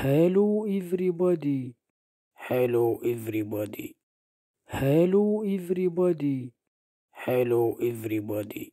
Hello everybody. Hello everybody. Hello everybody. Hello everybody.